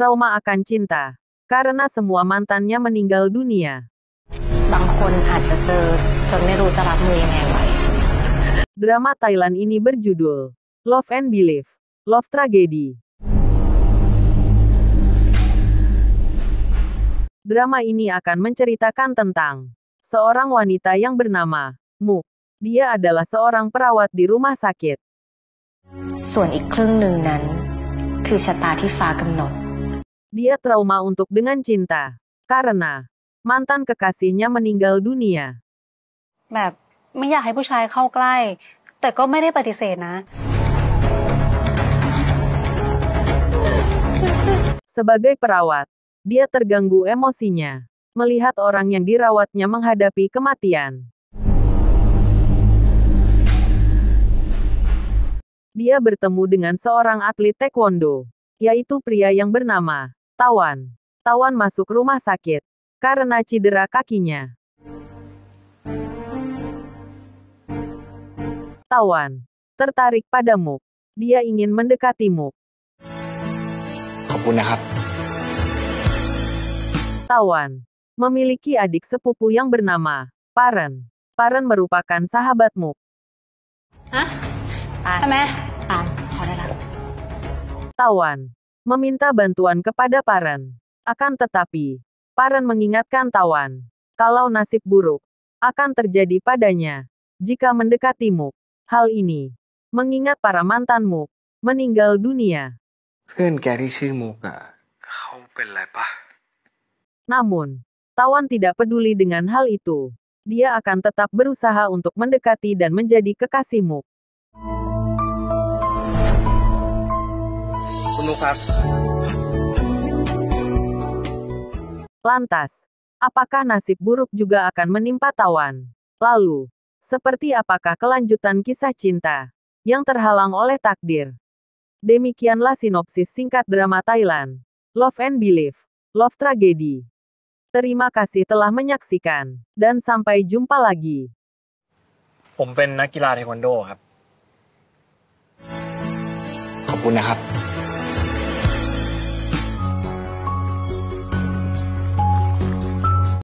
trauma akan cinta. Karena semua mantannya meninggal dunia. บางคนอาจจะเจอจนไม่รู้จะรับมือยังไงไว้ Drama Thailand ini berjudul Love and Belief, Love Tragedy. Drama ini akan menceritakan tentang seorang wanita yang bernama Muk. Dia adalah seorang perawat di rumah sakit. ส่วนอีกครึ่งหนึ่งนั้น คือชะตาที่ฟ้ากำหนด Dia trauma untuk dengan cinta karena mantan kekasihnya meninggal dunia. แบบไม่อยากให้ผู้ชายเข้าใกล้ แต่ก็ไม่ได้ปฏิเสธนะ Sebagai perawat, dia terganggu emosinya melihat orang yang dirawatnya menghadapi kematian. Dia bertemu dengan seorang atlet taekwondo, yaitu pria yang bernama Tawan. Tawan masuk rumah sakit karena cedera kakinya. Tawan tertarik padamu, Dia ingin mendekatimu. Tawan memiliki adik sepupu yang bernama Paren. Paren merupakan sahabatmu. Hah? Tawan meminta bantuan kepada Paran. Akan tetapi, Paran mengingatkan Tawan, kalau nasib buruk akan terjadi padanya jika mendekatimu. Hal ini mengingat para mantanmu meninggal dunia. Namun, Tawan tidak peduli dengan hal itu. Dia akan tetap berusaha untuk mendekati dan menjadi kekasihmu. Muk. คุณมุกครับ Lantas, apakah nasib buruk juga akan menimpa Tawan? Lalu, seperti apakah kelanjutan kisah cinta yang terhalang oleh takdir? Demikianlah sinopsis singkat drama Thailand, Love and Belief, Love Tragedy. Terima kasih telah menyaksikan, dan sampai jumpa lagi. ผมเป็นนักกีฬาเทควันโดครับ ขอบคุณนะครับ